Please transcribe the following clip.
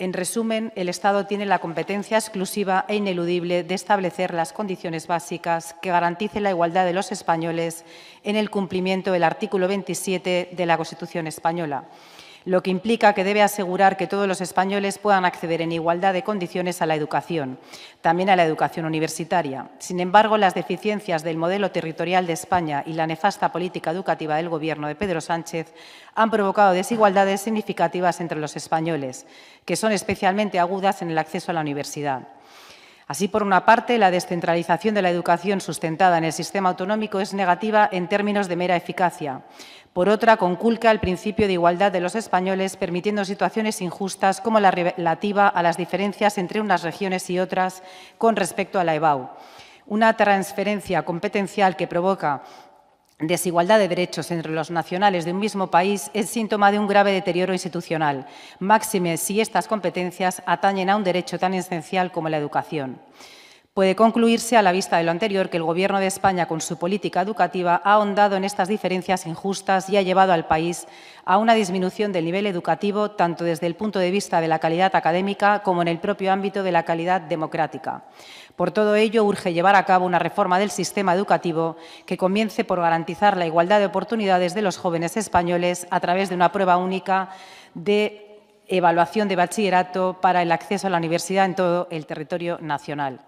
En resumen, el Estado tiene la competencia exclusiva e ineludible de establecer las condiciones básicas que garanticen la igualdad de los españoles en el cumplimiento del artículo 27 de la Constitución española lo que implica que debe asegurar que todos los españoles puedan acceder en igualdad de condiciones a la educación, también a la educación universitaria. Sin embargo, las deficiencias del modelo territorial de España y la nefasta política educativa del Gobierno de Pedro Sánchez han provocado desigualdades significativas entre los españoles, que son especialmente agudas en el acceso a la universidad. Así, por una parte, la descentralización de la educación sustentada en el sistema autonómico es negativa en términos de mera eficacia. Por otra, conculca el principio de igualdad de los españoles, permitiendo situaciones injustas como la relativa a las diferencias entre unas regiones y otras con respecto a la EBAU. Una transferencia competencial que provoca desigualdad de derechos entre los nacionales de un mismo país es síntoma de un grave deterioro institucional, máxime si estas competencias atañen a un derecho tan esencial como la educación. Puede concluirse a la vista de lo anterior que el Gobierno de España, con su política educativa, ha ahondado en estas diferencias injustas y ha llevado al país a una disminución del nivel educativo, tanto desde el punto de vista de la calidad académica como en el propio ámbito de la calidad democrática. Por todo ello, urge llevar a cabo una reforma del sistema educativo que comience por garantizar la igualdad de oportunidades de los jóvenes españoles a través de una prueba única de evaluación de bachillerato para el acceso a la universidad en todo el territorio nacional.